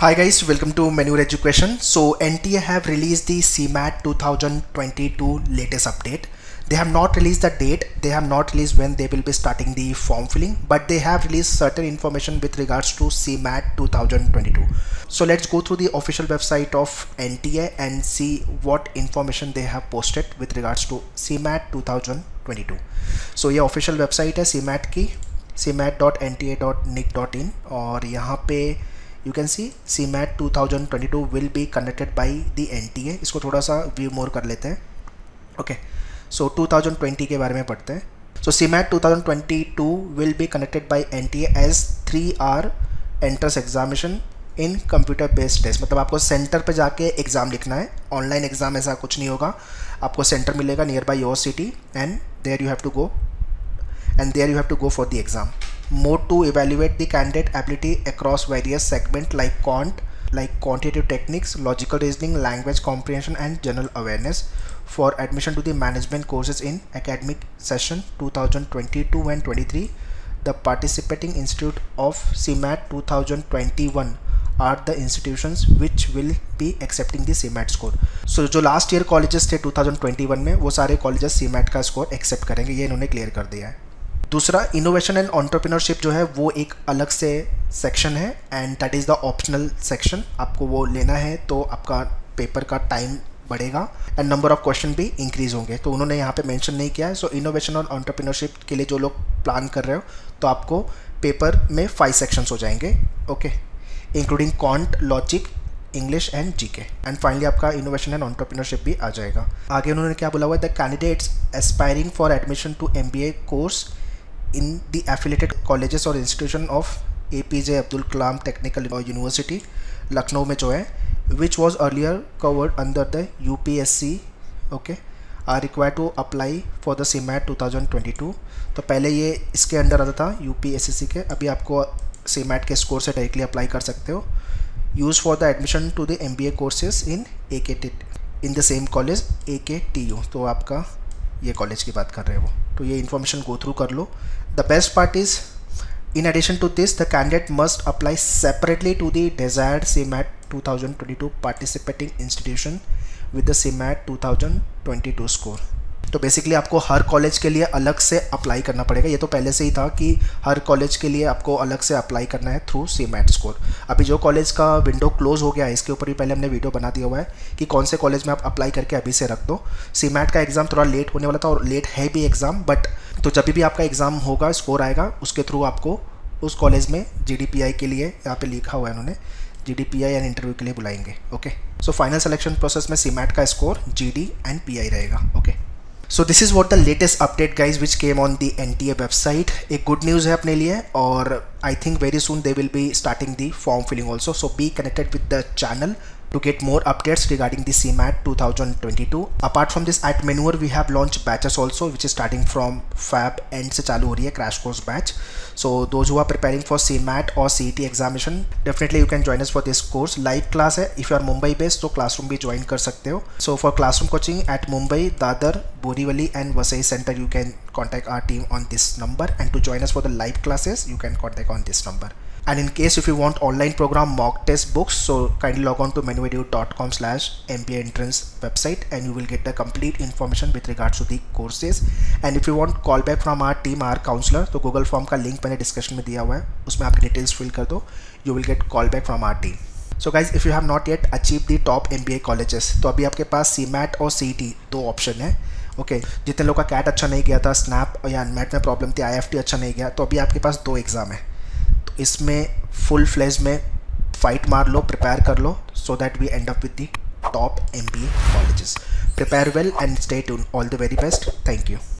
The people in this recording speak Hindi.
Hi guys, welcome to Manure Education. So NTA have released the CMAT 2022 latest update. They have not released the date, they have not released when they will be starting the form filling, but they have released certain information with regards to CMAT 2022. So let's go through the official website of NTA and see what information they have posted with regards to CMAT 2022. So ये official website है CMAT की cmat.nta.nic.in और यहाँ पे you can see C MAT two will be conducted by the N इसको थोड़ा सा व्यू मोर कर लेते हैं। ओके सो टू के बारे में पढ़ते हैं। So C MAT two will be conducted by N T as three hour entrance examination in computer based test मतलब आपको सेंटर पे जाके एग्ज़ाम लिखना है। ऑनलाइन एग्ज़ाम ऐसा कुछ नहीं होगा। आपको सेंटर मिलेगा nearby your city and there you have to go and there you have to go for the exam mode to evaluate the candidate ability across various segments like quant like quantitative techniques logical reasoning language comprehension and general awareness for admission to the management courses in academic session 2022 and 23 the participating institute of cmat 2021 are the institutions which will be accepting the CMAT score. So जो last year colleges थे 2021 में वो सारे colleges CMAT का score accept करेंगे ये इन्होंने clear कर दिया है दूसरा इनोवेशन एंड ऑन्टरप्रिनरशिप जो है, वो एक अलग से सेक्शन है and that is the optional section आपको वो लेना है तो आपका पेपर का टाइम बढ़ेगा। एंड नंबर ऑफ़ क्वेश्चन भी इंक्रीज होंगे। तो उन्होंने यहाँ पे मेंशन नहीं किया है। सो इनोवेशन और ऑन्टरप्रिनरशिप के लिए जो लोग प्लान कर रहे हो तो आपको पेपर में फाइव सेक्शंस हो जाएँगे। Okay including quant logic English and G K and finally आपका इनोवेशन एंड ऑन्टरप्रिनरशिप भी आ जाएगा। आगे उन्होंने क्या बोला हुआ है? The candidates aspiring for admission to MBA course in the affiliated colleges or institution of APJ Abdul Kalam Technical University Lucknow में जो है which was earlier covered under the UPSC okay are required to apply for the CMAT 2022 तो पहले ये इसके अंडर आता था UPSC के अभी आपको CMAT के स्कोर से डायरेक्टली अप्लाई कर सकते हो use for the admission to the M B A courses in A K T in the same college A K T U तो आपका ये कॉलेज की बात कर रहे हैं वो। तो ये इन्फॉर्मेशन गो थ्रू कर लो। The best part is in addition to this the candidate must apply separately to the desired CMAT two thousand twenty two participating institution with the CMAT two thousand twenty two score तो बेसिकली आपको हर कॉलेज के लिए अलग से अप्लाई करना पड़ेगा। ये तो पहले से ही था कि हर कॉलेज के लिए आपको अलग से अप्लाई करना है थ्रू सी मैट स्कोर अभी जो कॉलेज का विंडो क्लोज हो गया है, इसके ऊपर भी पहले हमने वीडियो बना दिया हुआ है कि कौन से कॉलेज में आप अप्लाई करके अभी से रख दो। सी मैट का एग्ज़ाम थोड़ा लेट होने वाला था और लेट है भी एग्ज़ाम बट तो जब भी आपका एग्ज़ाम होगा स्कोर आएगा, उसके थ्रू आपको उस कॉलेज में जीडीपीआई के लिए यहाँ पे लिखा हुआ है उन्होंने। G D P I and interview के लिए बुलाएँगे okay so final selection process में सी मैट का score G D and P I रहेगा okay so this is what the latest update guys which came on the N T A website एक गुड न्यूज़ है अपने लिए, और I think very soon they will be starting the form filling also so be connected with the channel to get more updates regarding the CMAT 2022. Apart from this at Manure we have launched batches also which is starting from Fab end se chalu ho rahi hai crash course batch. So those who are preparing for CMAT or CET examination definitely you can join us for this course. Live class hai if you are Mumbai based तो classroom भी join कर सकते हो. So for classroom coaching at Mumbai, Dadar, Borivali and Vasai center you can contact our team on this number and to join us for the live classes you can contact on this number And in case if you want online program mock test books so kindly log on to menuedu.com slash mba entrance website and you will get the complete information with regards to the courses and if you want call back from our team our counselor तो google form का link मैंने discussion में दिया हुआ है उसमें आपकी details fill कर दो you will get call back from our team so guys if you have not yet achieve the top M B A colleges तो अभी आपके पास सी मैट और सी टी दो ऑप्शन है ओके okay, जितने लोग का कैट अच्छा नहीं गया था स्नैप या मैट में प्रॉब्लम थी आई एफ़ टी अच्छा नहीं गया तो अभी आपके पास दो एग्ज़ाम है इसमें फुल फ्लेज में फाइट मार लो प्रिपेयर कर लो so that we end up with the top M B A colleges prepare well and stay tune all the very best thank you